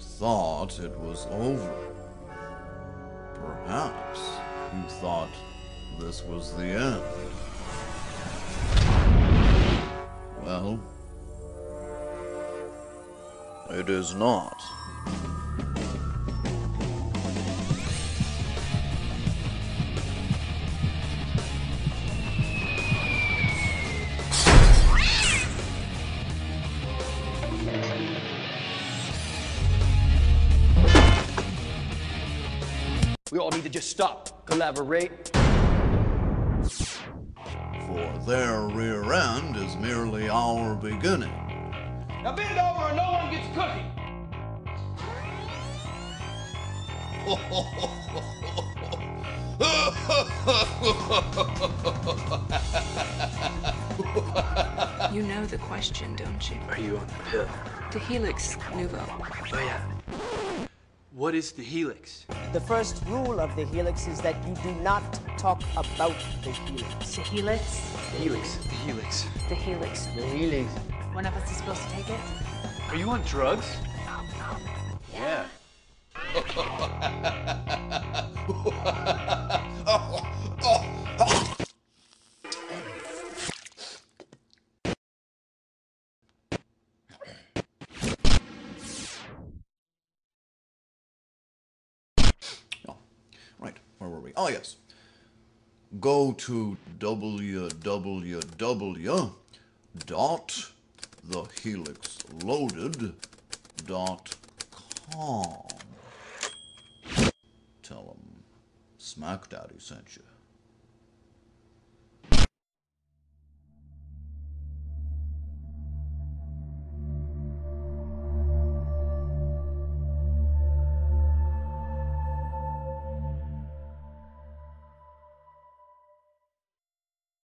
thought it was over. Perhaps you thought this was the end. Well, it is not. We all need to just stop, collaborate. For their rear end is merely our beginning. Now bend over and no one gets cookie. You know the question, don't you? Are you on the pill? The Helix Nouveau. Oh, yeah. What is the helix? The first rule of the helix is that you do not talk about the helix. The Helix? The helix. The helix. The Helix. The helix. One of us is supposed to take it? Are you on drugs? Yeah. Oh, where were we? Oh, yes. Go to www.thehelixloaded.com. Tell them Smack Daddy sent you.